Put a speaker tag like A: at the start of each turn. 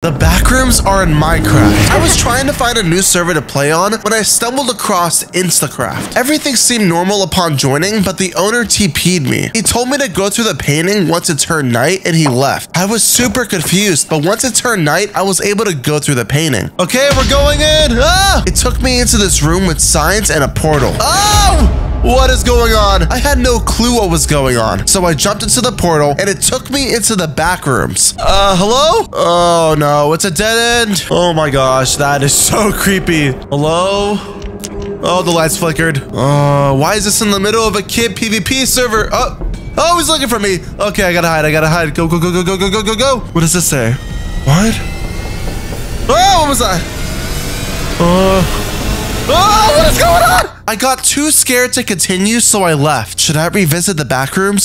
A: The backrooms are in Minecraft. I was trying to find a new server to play on when I stumbled across Instacraft. Everything seemed normal upon joining, but the owner TP'd me. He told me to go through the painting once it turned night and he left. I was super confused, but once it turned night, I was able to go through the painting. Okay, we're going in. Ah! It took me into this room with signs and a portal. Oh! What is going on? I had no clue what was going on. So I jumped into the portal and it took me into the back rooms. Uh, hello? Oh no, it's a dead end. Oh my gosh, that is so creepy. Hello? Oh, the lights flickered. Oh, why is this in the middle of a kid PvP server? Oh, oh, he's looking for me. Okay, I gotta hide. I gotta hide. Go, go, go, go, go, go, go, go, go. What does this say? What? Oh, what was that? Going on? I got too scared to continue, so I left. Should I revisit the back rooms?